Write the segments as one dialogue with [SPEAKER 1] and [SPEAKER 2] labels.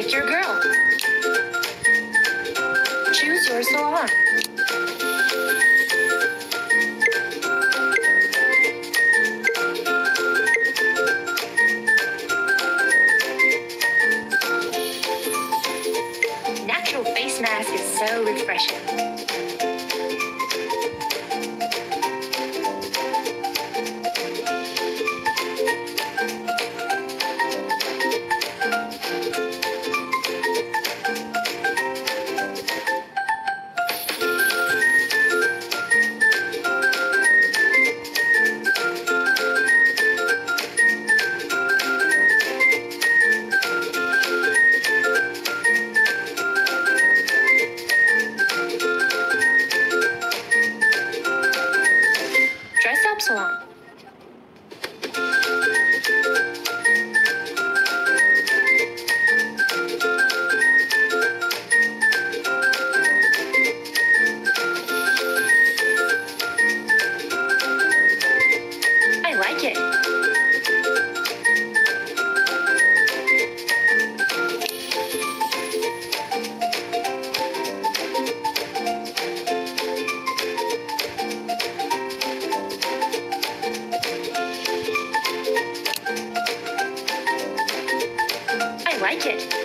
[SPEAKER 1] Pick your girl. Choose your salon. Like it.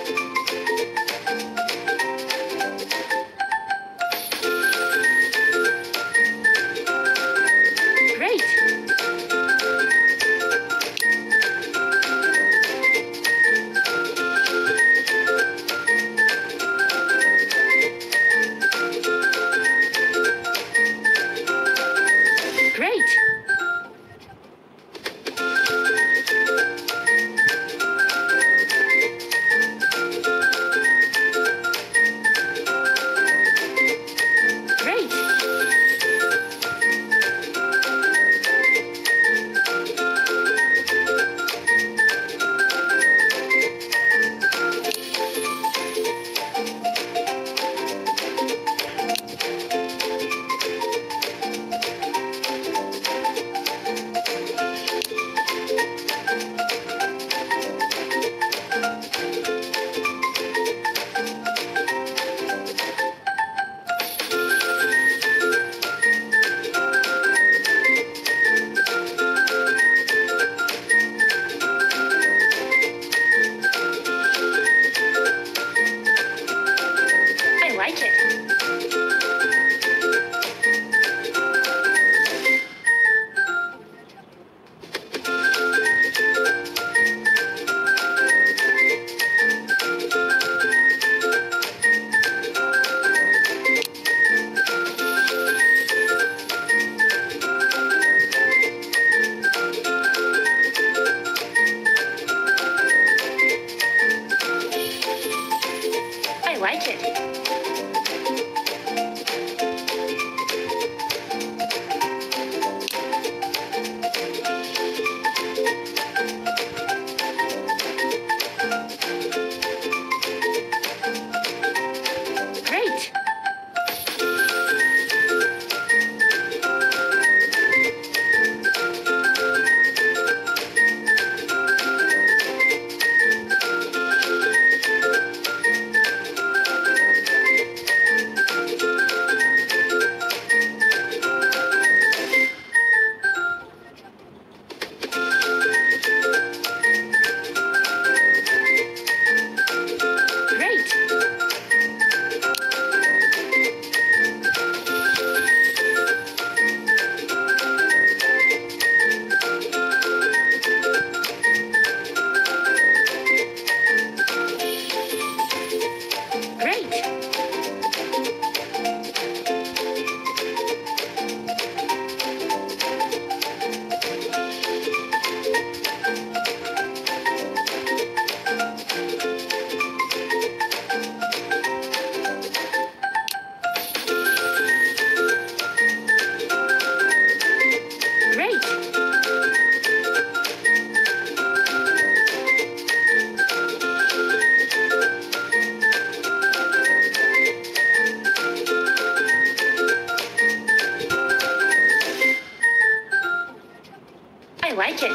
[SPEAKER 1] I like it.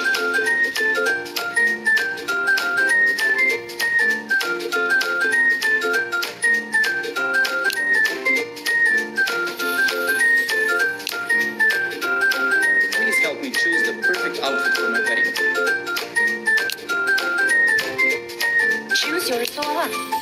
[SPEAKER 2] choose the perfect outfit for my wedding. Choose your salon.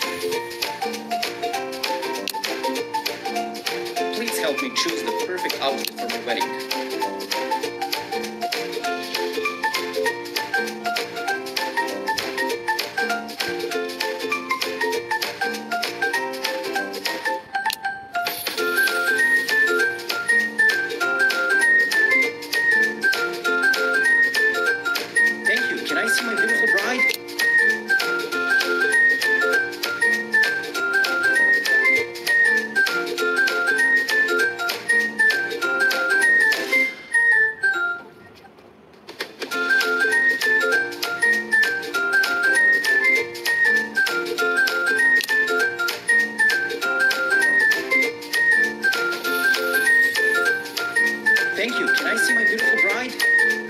[SPEAKER 2] I see my beautiful bride?